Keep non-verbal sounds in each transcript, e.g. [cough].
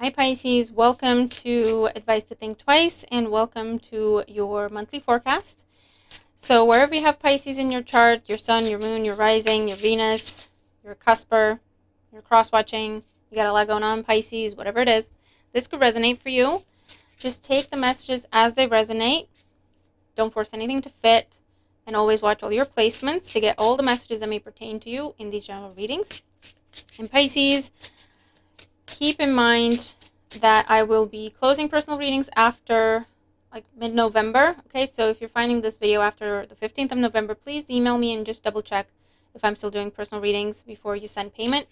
Hi Pisces, welcome to Advice to Think Twice and welcome to your monthly forecast. So wherever you have Pisces in your chart, your sun, your moon, your rising, your Venus, your cusper, your cross watching, you got a lot going on Pisces, whatever it is, this could resonate for you. Just take the messages as they resonate. Don't force anything to fit and always watch all your placements to get all the messages that may pertain to you in these general readings. And Pisces, keep in mind that I will be closing personal readings after like mid-November. Okay, so if you're finding this video after the 15th of November, please email me and just double check if I'm still doing personal readings before you send payment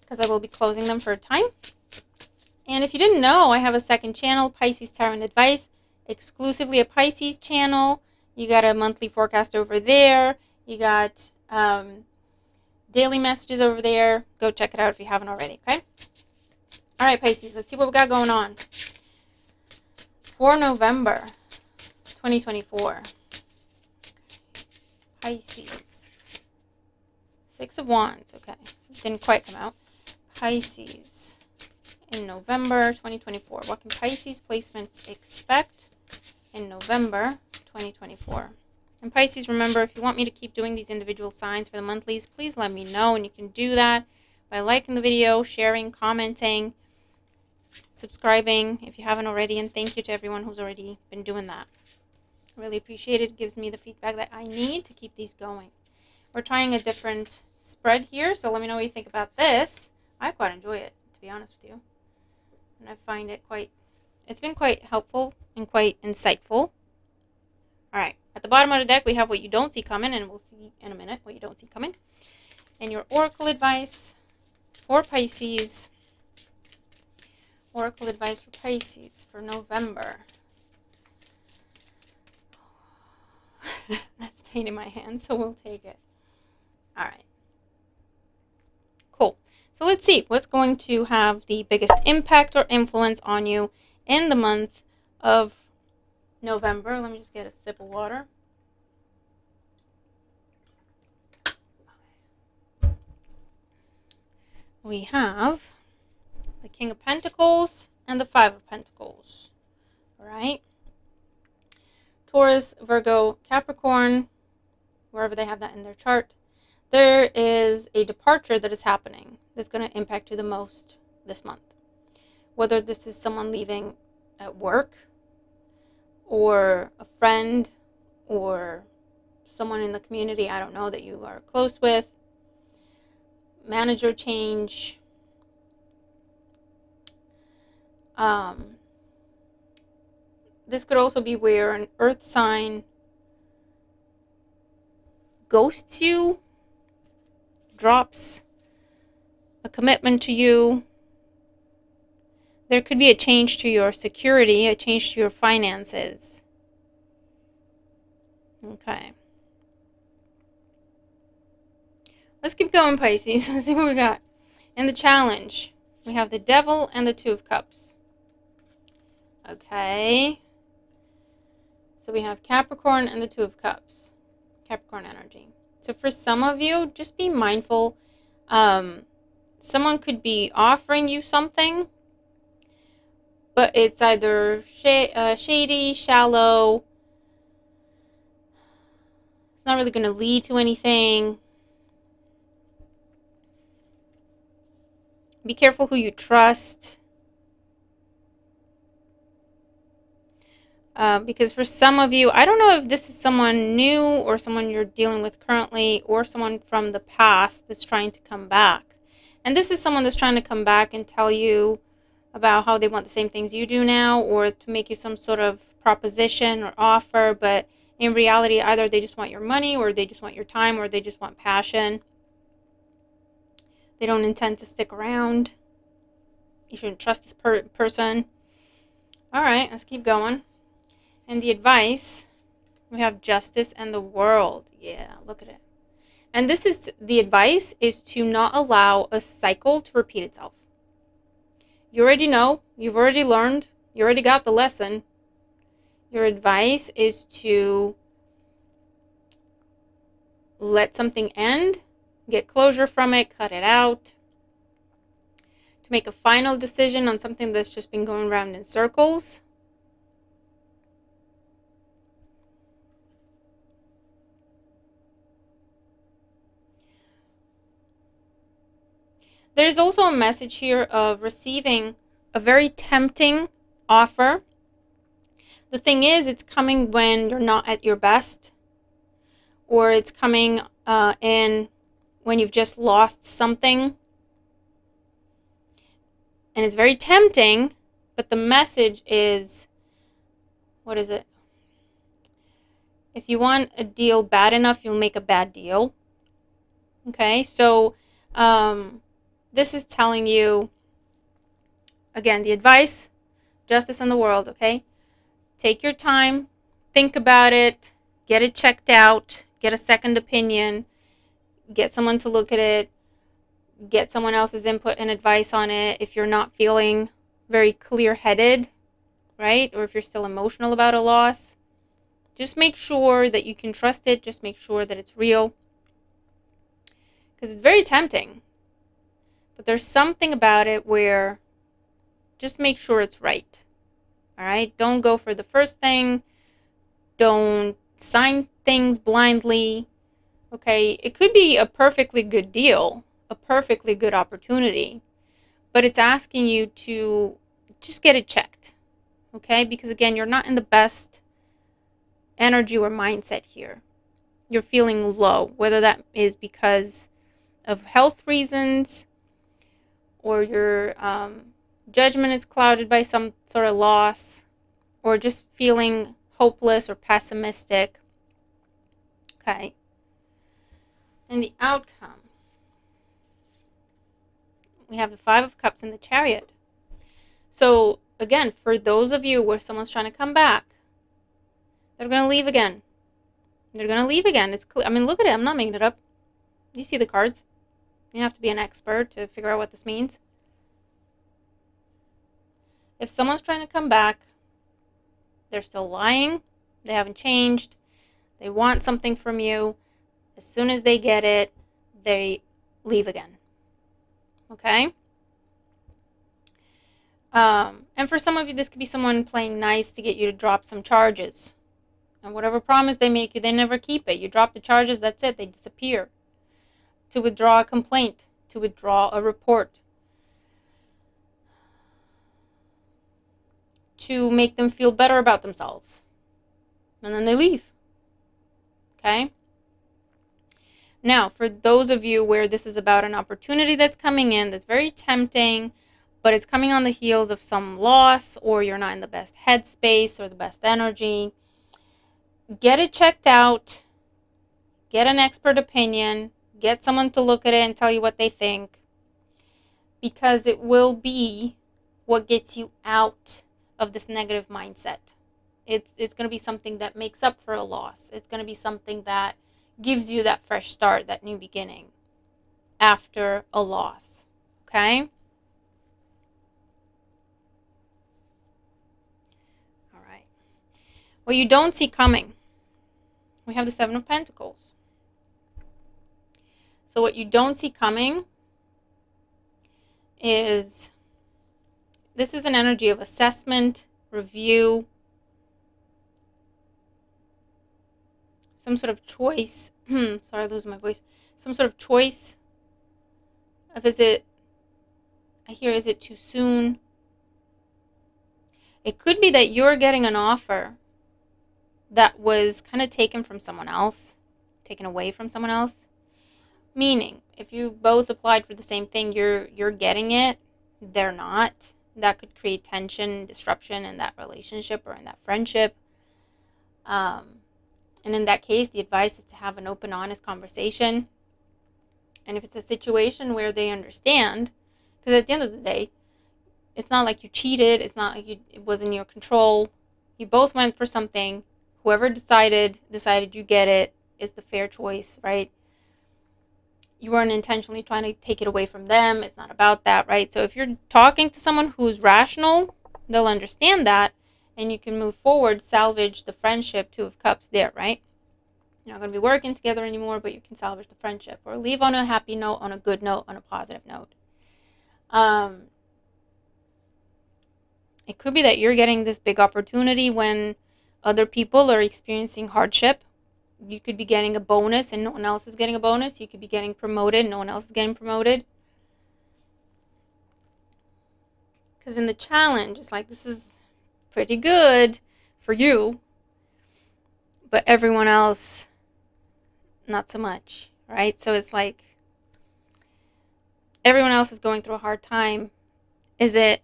because I will be closing them for a time. And if you didn't know, I have a second channel, Pisces Tarot and Advice, exclusively a Pisces channel. You got a monthly forecast over there. You got um, daily messages over there. Go check it out if you haven't already, okay? All right, Pisces, let's see what we got going on. For November 2024. Pisces. Six of Wands, okay. Didn't quite come out. Pisces in November 2024. What can Pisces placements expect in November 2024? And Pisces, remember, if you want me to keep doing these individual signs for the monthlies, please let me know. And you can do that by liking the video, sharing, commenting, subscribing if you haven't already. And thank you to everyone who's already been doing that. Really appreciate it. It gives me the feedback that I need to keep these going. We're trying a different spread here, so let me know what you think about this. I quite enjoy it, to be honest with you. And I find it quite, it's been quite helpful and quite insightful. All right. At the bottom of the deck, we have what you don't see coming, and we'll see in a minute what you don't see coming. And your oracle advice for Pisces. Oracle advice for Pisces for November. [laughs] That's staying in my hand, so we'll take it. All right. Cool. So let's see what's going to have the biggest impact or influence on you in the month of November. Let me just get a sip of water. We have King of Pentacles and the Five of Pentacles. All right. Taurus, Virgo, Capricorn, wherever they have that in their chart. There is a departure that is happening that's going to impact you the most this month. Whether this is someone leaving at work, or a friend or someone in the community I don't know that you are close with, manager change, um, this could also be where an earth sign ghosts you, drops a commitment to you, there could be a change to your security, a change to your finances. Okay. Let's keep going, Pisces. [laughs] Let's see what we got. In the challenge, we have the Devil and the Two of Cups. Okay. So we have Capricorn and the Two of Cups. Capricorn energy. So for some of you, just be mindful. Um, someone could be offering you something but it's either sh uh, shady, shallow. It's not really going to lead to anything. Be careful who you trust. Uh, because for some of you, I don't know if this is someone new or someone you're dealing with currently or someone from the past that's trying to come back. And this is someone that's trying to come back and tell you about how they want the same things you do now or to make you some sort of proposition or offer, but in reality, either they just want your money or they just want your time or they just want passion. They don't intend to stick around. You shouldn't trust this per person. All right, let's keep going. And the advice, we have justice and the world. Yeah, look at it. And this is the advice is to not allow a cycle to repeat itself. You already know. You've already learned. You already got the lesson. Your advice is to let something end, get closure from it, cut it out. to make a final decision on something that's just been going around in circles. There's also a message here of receiving a very tempting offer. The thing is, it's coming when you're not at your best, or it's coming uh, in when you've just lost something. And it's very tempting, but the message is what is it? If you want a deal bad enough, you'll make a bad deal. Okay, so um, this is telling you, again, the advice, justice in the world, okay? Take your time, think about it, get it checked out, get a second opinion, get someone to look at it, get someone else's input and advice on it if you're not feeling very clear headed, right? Or if you're still emotional about a loss. Just make sure that you can trust it, just make sure that it's real. Because it's very tempting. But there's something about it where just make sure it's right. All right? Don't go for the first thing. Don't sign things blindly. Okay? It could be a perfectly good deal, a perfectly good opportunity, but it's asking you to just get it checked. Okay? Because again, you're not in the best energy or mindset here. You're feeling low, whether that is because of health reasons, or your um, judgment is clouded by some sort of loss, or just feeling hopeless or pessimistic. Okay. And the outcome. We have the Five of Cups and the Chariot. So, again, for those of you where someone's trying to come back, they're going to leave again. They're going to leave again. It's clear. I mean, look at it. I'm not making it up. You see the cards. You have to be an expert to figure out what this means. If someone's trying to come back, they're still lying, they haven't changed, they want something from you, as soon as they get it, they leave again. Okay? Um, and for some of you, this could be someone playing nice to get you to drop some charges. And whatever promise they make you, they never keep it. You drop the charges, that's it, they disappear to withdraw a complaint, to withdraw a report, to make them feel better about themselves. And then they leave. Okay? Now, for those of you where this is about an opportunity that's coming in that's very tempting, but it's coming on the heels of some loss, or you're not in the best headspace or the best energy, get it checked out, get an expert opinion, Get someone to look at it and tell you what they think because it will be what gets you out of this negative mindset. It's, it's going to be something that makes up for a loss. It's going to be something that gives you that fresh start, that new beginning after a loss. Okay? All right. What you don't see coming. We have the Seven of Pentacles. So what you don't see coming is this is an energy of assessment, review, some sort of choice. [clears throat] Sorry, I lose my voice. Some sort of choice of is it, I hear, is it too soon? It could be that you're getting an offer that was kind of taken from someone else, taken away from someone else. Meaning, if you both applied for the same thing, you're you're getting it, they're not. That could create tension, disruption in that relationship or in that friendship. Um, and in that case, the advice is to have an open, honest conversation. And if it's a situation where they understand, because at the end of the day, it's not like you cheated. It's not like you, it was in your control. You both went for something. Whoever decided decided you get it is the fair choice, right? You weren't intentionally trying to take it away from them. It's not about that, right? So if you're talking to someone who's rational, they'll understand that and you can move forward, salvage the friendship, Two of Cups there, right? You're not going to be working together anymore, but you can salvage the friendship or leave on a happy note, on a good note, on a positive note. Um, It could be that you're getting this big opportunity when other people are experiencing hardship. You could be getting a bonus and no one else is getting a bonus. You could be getting promoted, and no one else is getting promoted. Because in the challenge, it's like this is pretty good for you, but everyone else, not so much, right? So it's like everyone else is going through a hard time. Is it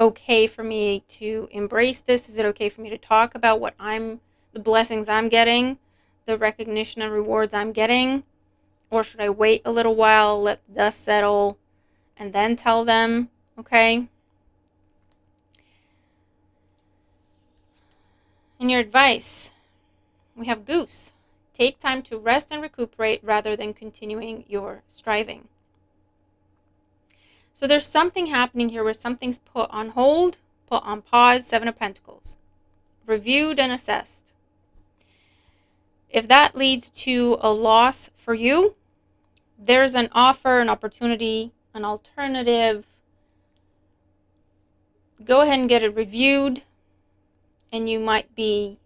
okay for me to embrace this? Is it okay for me to talk about what I'm, the blessings I'm getting, the recognition and rewards I'm getting? Or should I wait a little while, let the dust settle, and then tell them, okay? And your advice we have Goose. Take time to rest and recuperate rather than continuing your striving. So there's something happening here where something's put on hold, put on pause, Seven of Pentacles, reviewed and assessed. If that leads to a loss for you, there's an offer, an opportunity, an alternative. Go ahead and get it reviewed and you might be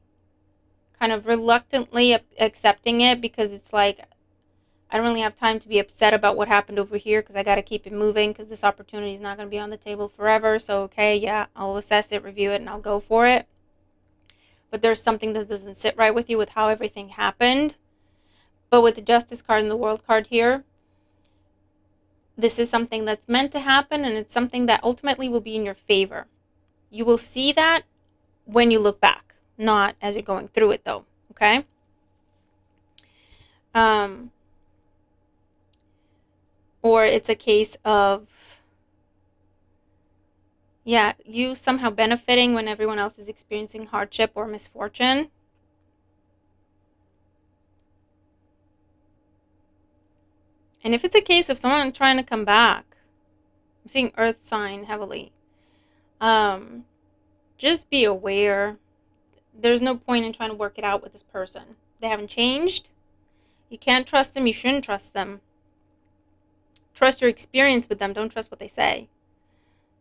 kind of reluctantly accepting it because it's like I don't really have time to be upset about what happened over here because I got to keep it moving because this opportunity is not going to be on the table forever. So, okay, yeah, I'll assess it, review it, and I'll go for it. But there's something that doesn't sit right with you with how everything happened. But with the Justice card and the World card here, this is something that's meant to happen and it's something that ultimately will be in your favor. You will see that when you look back, not as you're going through it, though. Okay. Um, or it's a case of, yeah, you somehow benefiting when everyone else is experiencing hardship or misfortune. And if it's a case of someone trying to come back, I'm seeing earth sign heavily. Um, just be aware. There's no point in trying to work it out with this person. They haven't changed. You can't trust them. You shouldn't trust them. Trust your experience with them. Don't trust what they say.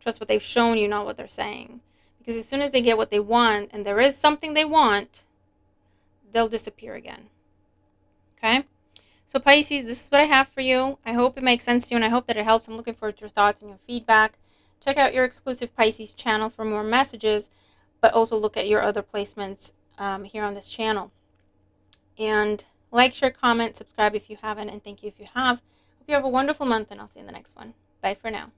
Trust what they've shown you, not what they're saying. Because as soon as they get what they want, and there is something they want, they'll disappear again. Okay? So Pisces, this is what I have for you. I hope it makes sense to you, and I hope that it helps. I'm looking forward to your thoughts and your feedback. Check out your exclusive Pisces channel for more messages, but also look at your other placements um, here on this channel. And like, share, comment, subscribe if you haven't, and thank you if you have. Hope you have a wonderful month, and I'll see you in the next one. Bye for now.